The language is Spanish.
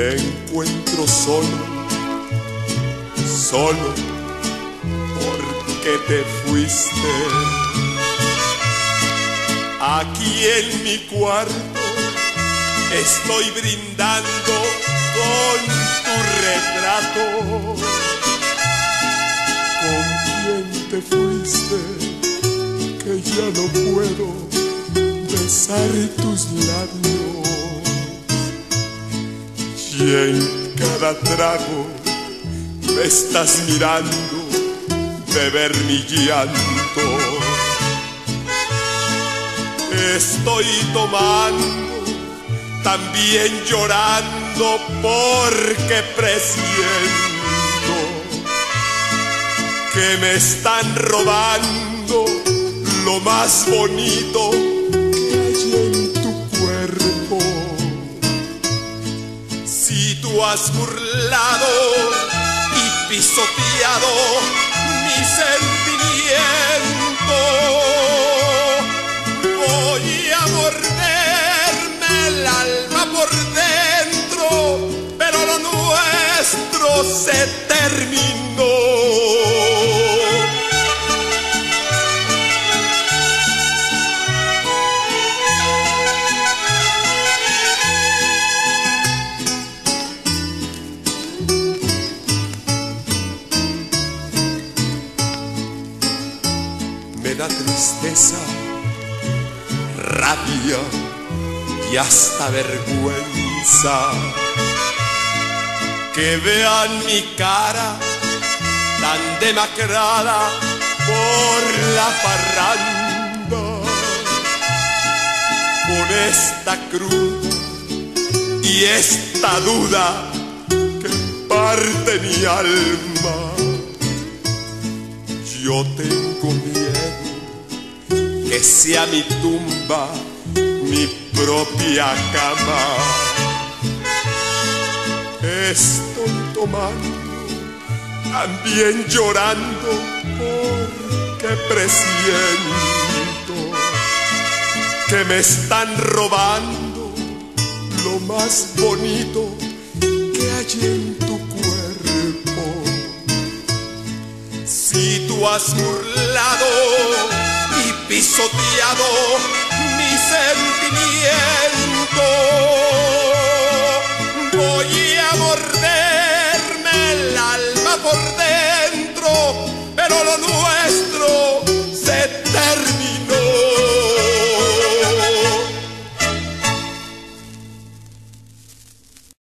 encuentro solo, solo porque te fuiste. Aquí en mi cuarto estoy brindando con tu retrato. ¿Con quién te fuiste? Que ya no puedo besar tus labios. Y en cada trago me estás mirando beber mi llanto. Estoy tomando también llorando porque presiento que me están robando lo más bonito has burlado y pisoteado mi sentimiento, voy a morderme el alma por dentro, pero lo nuestro se Tristeza, rabia y hasta vergüenza. Que vean mi cara tan demacrada por la parranda. Con esta cruz y esta duda que parte mi alma yo tengo miedo que sea mi tumba mi propia cama. Estoy tomando, también llorando porque presiento que me están robando lo más bonito que hay en tu cuerpo. Si tú has burlado pisoteado mi sentimiento, voy a morderme el alma por dentro, pero lo